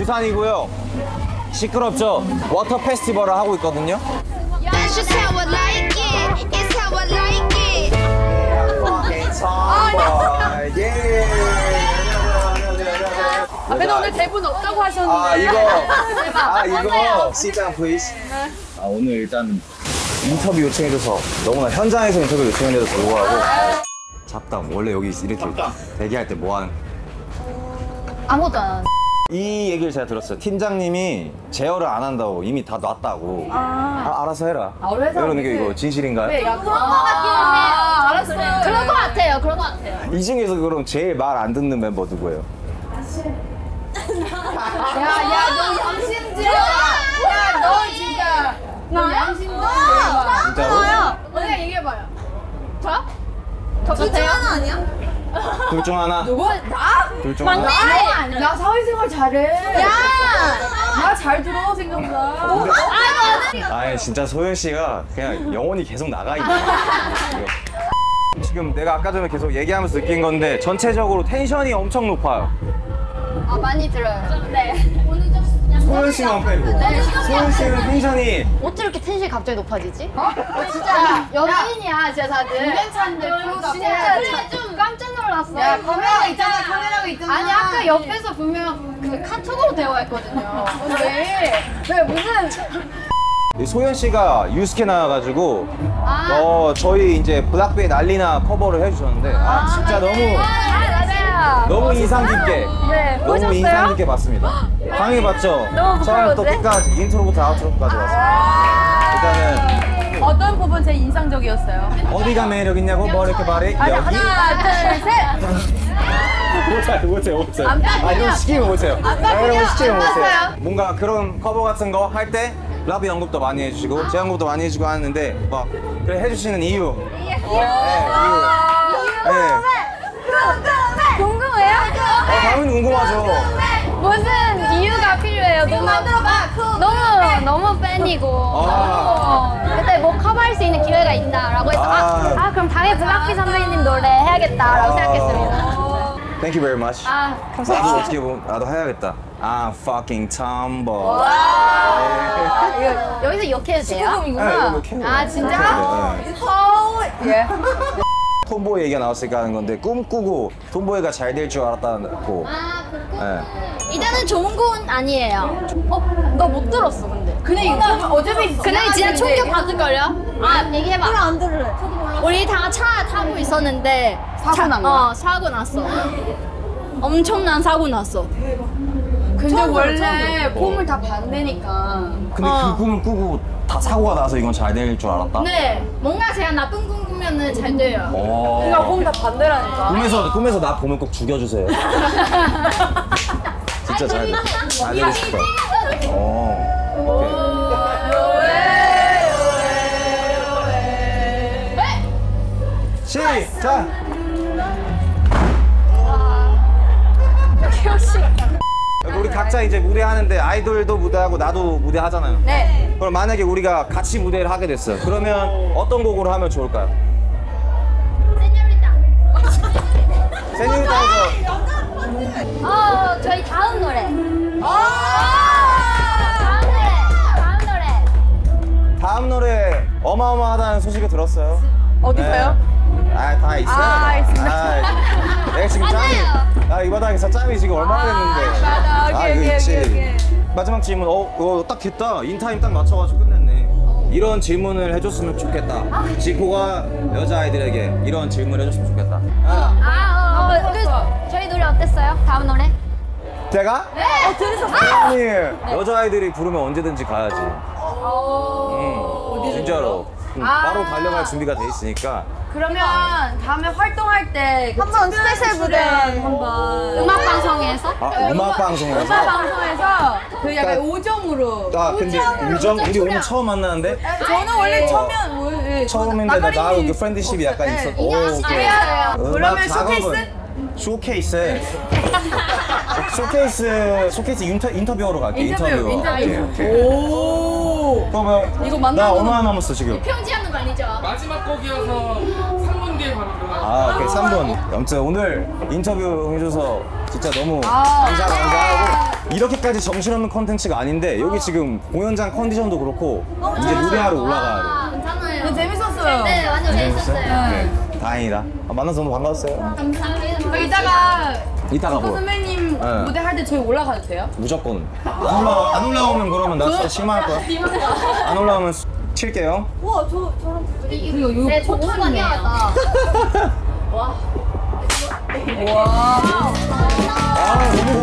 부산이고요. 시끄럽죠? 워터 페스티벌을 하고 있거든요. It. 아, 근데 오늘 대본 없다고 하셨는데. 아 이거 아 이거 시장 please. 아 오늘 일단 인터뷰 요청해줘서 너무나 현장에서 인터뷰 요청해줘서 불구하고 잡담 원래 여기 이렇게 대기할 때 뭐 하는 아무것도 안 하는데. 이 얘기를 제가 들었어요. 팀장님이 제어를 안 한다고 이미 다 놨다고. 아, 알아서 해라. 아, 회사 이러는 게 이거 진실인가요? 네, 약간. 아, 알았어요. 그럴 것 같아요. 그럴 것 같아요. 이 중에서 그럼 제일 말 안 듣는 멤버 누구예요? 야, 야, 너 양심지야. 야, 너 진짜. 너 양심지야. 진짜로? 언니가 얘기해봐요. 저? 저 같아요? 둘 중 하나. 누구? 나? 둘 중 하나. 아니, 나 사회생활 잘해. 야! 나 잘 들어, 생각보다. 아 진짜 소연 씨가 그냥 영혼이 계속 나가 있네. 지금 내가 아까 전에 계속 얘기하면서 느낀 건데 전체적으로 텐션이 엄청 높아요. 아, 많이 들어요. 네. 오늘 좀 소연 씨만 빼고. 소연 씨는 tension이 어떻게 이렇게 tension이 갑자기 높아지지? 어? 진짜 연예인이야, 진짜 다들. 괜찮은데, 프로가 진짜 야, 카메라 있잖아, 카메라가 있잖아. 아니, 아까 옆에서 분명 그 카톡으로 대화했거든요. 왜? 왜, 무슨. 이 소연 씨가 유스케 나와가지고 아. 어 저희 이제 블락비 난리나 커버를 해주셨는데 아 진짜 너무 아, 맞아요. 너무 인상 깊게 네, 너무 보셨어요? 인상 깊게 봤습니다. 당해봤죠? 너무 처음부터 부끄러운데? 끝까지 intro부터 outro까지 왔습니다. 일단은 어떤 부분 제일 인상적이었어요? 어디가 매력 있냐고 뭐 이렇게 말해 아니, 여기 하나, 둘, 셋. 못해요 안 닦이냐? 아 이런 거 시키면 아, 이런? 시키면 닦아요? 뭔가 그런 커버 같은 거 할 때 라비 언급도 많이 해주시고 제 언급도 많이 해주고 하는데 막 그래 해주시는 이유 네 이유 네. 궁금해요? 어, 당연히 궁금하죠 무슨 이유가 필요해요? 너무 너무 너무 팬이고 아. 그때 뭐 커버할 수 있는 기회가 있다라고 해서 아, 아. 아, 그럼 당연히 블락비 선배님 노래 해야겠다라고 아. 생각했습니다. Thank you very much 아 나도 감사합니다. 어떻게 보면 나도 해야겠다 I'm fucking tomboy 이거 여기서 욕해도 돼요? 네, 이거 이렇게 해요. 아, 진짜? 네. 예. 톰보이 얘기가 나왔으니까 하는 건데 꿈꾸고 톰보이가 잘 될 줄 알았다고 아 그거 네. 이제는 좋은 건 아니에요. 어? 나 못 들었어 근데. 근데 이거 어차피 근데 진짜 충격 받을걸요? 아 얘기해봐. 안 들을래. 우리 다 차 타고 있었는데 사고 차- 난 거야? 어 사고 났어. 엄청난 사고 났어. 근데 처음 들어, 원래. 꿈을 다 반대니까. 근데 어. 그 꿈을 꾸고 다 사고가 나서 이건 잘 될 줄 알았다? 네, 뭔가 제가 나쁜 꿈 꾸면은 잘 돼요. 어. 뭔가 꿈다 반대라니까. 꿈에서 꿈에서 나 보면 꼭 죽여주세요. 진짜 잘 돼. 잘 되고 싶어. 어. 시작. 우리 각자 이제 무대 하는데 아이돌도 무대하고 나도 무대 하잖아요. 네. 그럼 만약에 우리가 같이 무대를 하게 됐어요. 그러면 어떤 곡으로 하면 좋을까요? 세뇨리타에서 어마어마하다는 소식을 들었어요. 어디서요? 네. 아, 다 있어요. 아, 있습니다. 아, 내가 지금 짬이, 아, 이 바닥에서 짬이 지금 얼마나 됐는데. 맞아. 오케이, 이거 오케이, 있지. 오케이, 오케이. 마지막 질문, 어, 딱 됐다. 인타임 딱 맞춰가지고 끝냈네. 이런 질문을 해줬으면 좋겠다. 지코가 여자아이들에게 이런 질문을 해줬으면 좋겠다. 아, 아, 어, 어, 그, 저희 노래 어땠어요? 다음 노래? 제가? 네. 어, 들으셨어요? 아니, 여자아이들이 부르면 언제든지 가야지. 응, 진짜로. 응, 아. 바로 달려갈 준비가 돼 있으니까. 그러면 다음에 활동할 때 한번 special 무대 한번 음악 방송에서? 아, 음악 방송에서. 음악 방송에서 그 약간 그러니까- 우정으로 아, 근데 우정? 우리 오늘 처음 만나는데? 저는 원래 처음엔 뭐, 예, 처음인데 나, 나하고 그 friendship이 약간 네. 있었고. 인연식이에요. 그러면 쇼케이스? 쇼케이스. 쇼케이스, 쇼케이스 인터, 인터뷰하러 갈게. 인터뷰, 인터뷰. 인터뷰. 오케이, 오케이. 오. 그러면 이거 나 만나는 얼마나 남았어 지금? 편지하는 거 아니죠? 마지막 곡이어서 상문 3분 뒤에 바로 들어가. 아, 오케이, 3분. 아무튼 오늘 인터뷰 해줘서 진짜 너무 아. 감사, 감사하고 이렇게까지 정신없는 컨텐츠가 아닌데 여기 지금 공연장 컨디션도 그렇고 이제 무대하러 올라가야 괜찮아요. 근데 재밌었어요. 네, 완전 돼. 재밌었어요. 네, 다행이다. 아, 만나서 너무 반가웠어요. 감사합니다. 이따가 이따가 코뭐 선배님 네. 무대 할 때 저희 올라가도 돼요? 무조건 안, 올라, 안 올라오면 그러면 나 진짜 실망할 거야. 안 올라오면 수- 칠게요. 그리고 이거 네, 포토이네요. 와. 아, 너무 고마워요, 진짜.